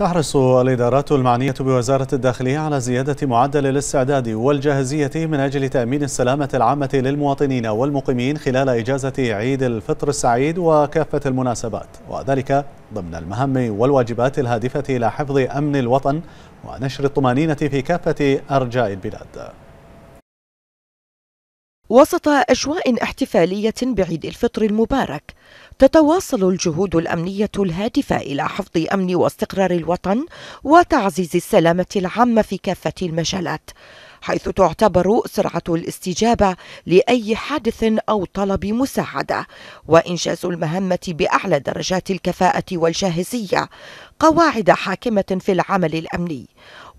تحرص الإدارات المعنية بوزارة الداخلية على زيادة معدل الاستعداد والجاهزية من أجل تأمين السلامة العامة للمواطنين والمقيمين خلال إجازة عيد الفطر السعيد وكافة المناسبات. وذلك ضمن المهام والواجبات الهادفة إلى حفظ أمن الوطن ونشر الطمأنينة في كافة أرجاء البلاد. وسط أجواء احتفالية بعيد الفطر المبارك تتواصل الجهود الأمنية الهادفة إلى حفظ أمن واستقرار الوطن وتعزيز السلامة العامة في كافة المجالات. حيث تعتبر سرعة الاستجابة لأي حادث أو طلب مساعدة. وإنجاز المهمة بأعلى درجات الكفاءة والجاهزية. قواعد حاكمة في العمل الأمني.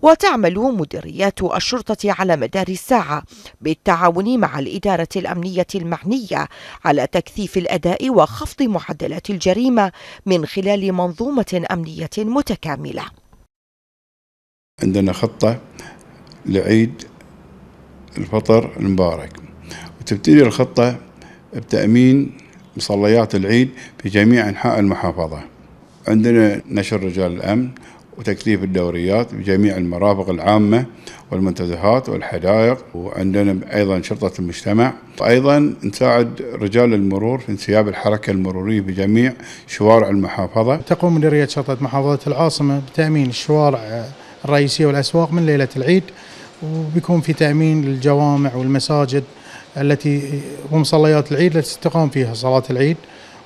وتعمل مديريات الشرطة على مدار الساعة بالتعاون مع الإدارة الأمنية المعنية على تكثيف الأداء وخفض معدلات الجريمة من خلال منظومة أمنية متكاملة. عندنا خطة لعيد الفطر المبارك. وتبتدي الخطة بتأمين مصليات العيد في جميع أنحاء المحافظة. عندنا نشر رجال الأمن وتكثيف الدوريات بجميع المرافق العامة والمنتزهات والحدائق وعندنا أيضا شرطة المجتمع. وأيضا نساعد رجال المرور في انسياب الحركة المرورية بجميع شوارع المحافظة. تقوم مديرية شرطة محافظة العاصمة بتأمين الشوارع الرئيسية والأسواق من ليلة العيد وبيكون في تأمين للجوامع والمساجد التي ومصليات العيد التي تقام فيها صلاة العيد.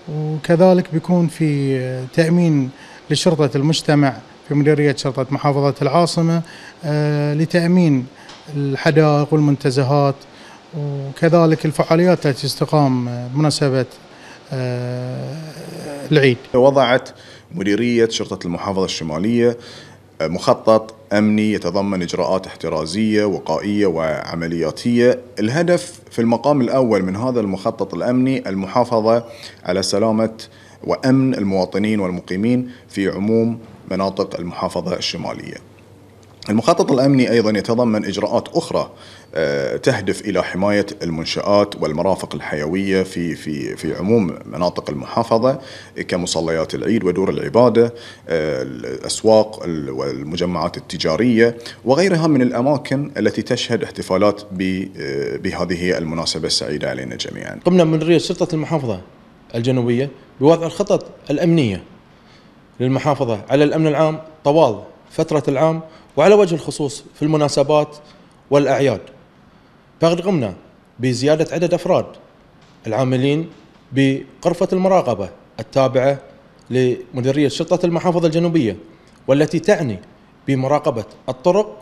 وكذلك بيكون في تأمين لشرطة المجتمع في مديرية شرطة محافظة العاصمة آه، لتأمين الحدائق والمنتزهات وكذلك الفعاليات التي تستقام بمناسبة آه، العيد. وضعت مديرية شرطة المحافظة الشمالية مخطط أمني يتضمن إجراءات احترازية وقائية وعملياتية. الهدف في المقام الأول من هذا المخطط الأمني المحافظة على سلامة وأمن المواطنين والمقيمين في عموم مناطق المحافظة الشمالية. المخطط الأمني أيضا يتضمن إجراءات أخرى آه، تهدف إلى حماية المنشآت والمرافق الحيوية في في في عموم مناطق المحافظة كمصليات العيد ودور العبادة آه، الأسواق والمجمعات التجارية وغيرها من الأماكن التي تشهد احتفالات آه، بهذه المناسبة السعيدة علينا جميعا. قمنا من رئيس شرطة المحافظة الجنوبية بوضع الخطط الأمنية للمحافظة على الأمن العام طوال فترة العام وعلى وجه الخصوص في المناسبات والأعياد. فقد قمنا بزيادة عدد أفراد العاملين بغرفة المراقبة التابعة لمديرية شرطة المحافظة الجنوبية والتي تعني بمراقبة الطرق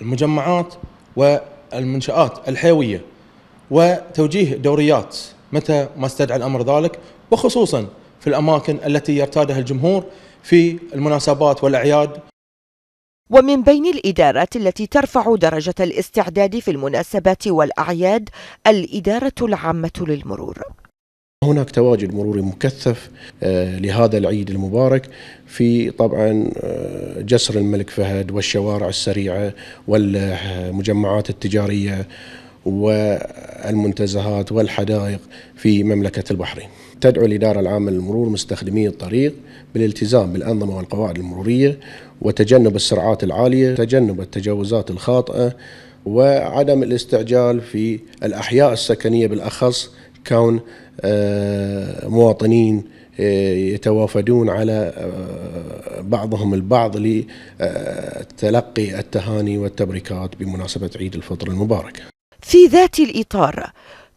والمجمعات والمنشآت الحيوية وتوجيه دوريات متى ما استدعى الأمر ذلك وخصوصا في الأماكن التي يرتادها الجمهور في المناسبات والأعياد. ومن بين الإدارات التي ترفع درجة الاستعداد في المناسبات والأعياد الإدارة العامة للمرور. هناك تواجد مروري مكثف آه، لهذا العيد المبارك في طبعا آه، جسر الملك فهد والشوارع السريعة والمجمعات التجارية والمنتزهات والحدائق في مملكة البحرين. تدعو الإدارة العامة للمرور مستخدمي الطريق بالالتزام بالأنظمة والقواعد المرورية وتجنب السرعات العالية تجنب التجاوزات الخاطئة وعدم الاستعجال في الأحياء السكنية بالأخص كون آه، مواطنين آه، يتوافدون على آه، بعضهم البعض لتلقي التهاني والتبريكات بمناسبة عيد الفطر المبارك في ذات الإطار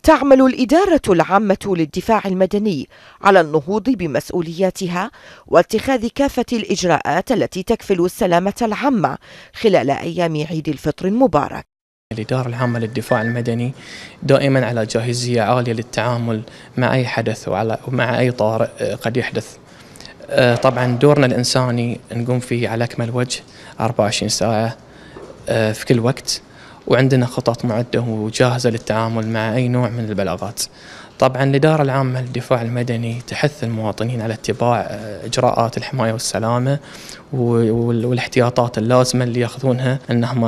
تعمل الإدارة العامة للدفاع المدني على النهوض بمسؤولياتها واتخاذ كافة الإجراءات التي تكفل السلامة العامة خلال أيام عيد الفطر المبارك. الإدارة العامة للدفاع المدني دائما على جاهزية عالية للتعامل مع أي حدث ومع أي طارئ قد يحدث. آه، طبعا دورنا الإنساني نقوم فيه على أكمل وجه 24 ساعة آه، في كل وقت وعندنا خطط معدة وجاهزة للتعامل مع أي نوع من البلاغات. طبعا الإدارة العامة للدفاع المدني تحث المواطنين على اتباع آه، إجراءات الحماية والسلامة والاحتياطات اللازمة اللي ياخذونها أنهم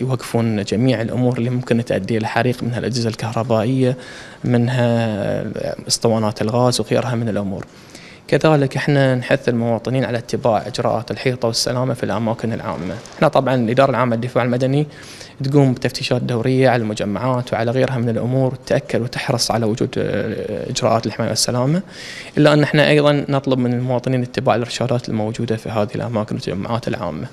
يوقفون جميع الأمور اللي ممكن تؤدي إلى حريق منها الأجهزة الكهربائية منها اسطوانات الغاز وغيرها من الأمور. كذلك إحنا نحث المواطنين على اتباع إجراءات الحيطة والسلامة في الأماكن العامة. إحنا طبعا الإدارة العامة للدفاع المدني تقوم بتفتيشات دورية على المجمعات وعلى غيرها من الأمور تاكد وتحرص على وجود آه، إجراءات الحماية والسلامة إلا أن إحنا أيضا نطلب من المواطنين اتباع الإرشادات الموجودة في هذه الأماكن والمجمعات العامة.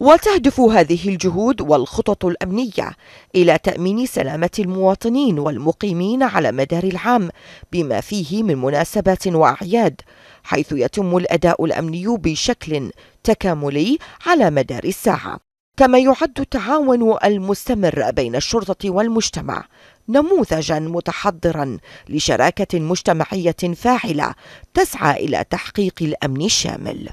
وتهدف هذه الجهود والخطط الأمنية إلى تأمين سلامة المواطنين والمقيمين على مدار العام بما فيه من مناسبات وأعياد حيث يتم الأداء الأمني بشكل تكاملي على مدار الساعة. كما يعد التعاون المستمر بين الشرطة والمجتمع نموذجا متحضرا لشراكة مجتمعية فاعلة تسعى إلى تحقيق الأمن الشامل.